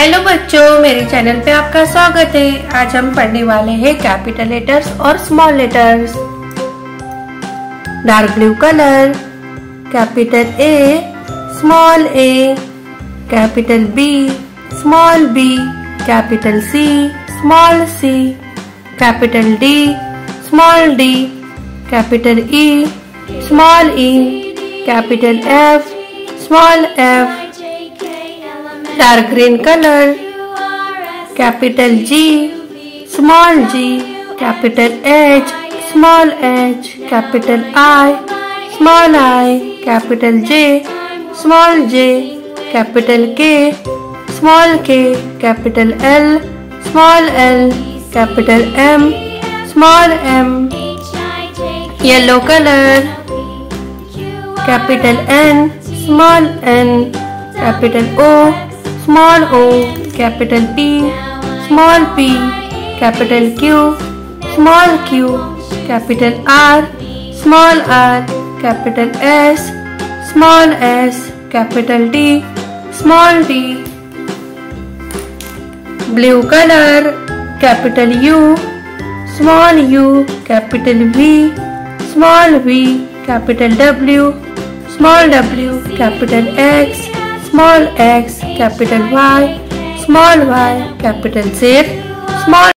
Hello बच्चों, मेरे channel पे आपका स्वागत है। आज हम पढ़ने वाले हैं कैपिटल लेटर्स और small letters. Dark blue colour, capital A, small A, capital B, small B, capital C, small C, capital D, small D, capital E, small E, capital F, small F. Dark green colour capital G small G capital H small H capital I small I capital J small J capital K small K capital L small L capital M small M yellow colour capital N small N capital O small o, capital P, small p, capital Q, small q, capital R, small r, capital S, small s, capital D, small d. Blue color, capital U, small u, capital V, small v, capital W, small w, capital X, small x, capital Y, small y, capital Z, small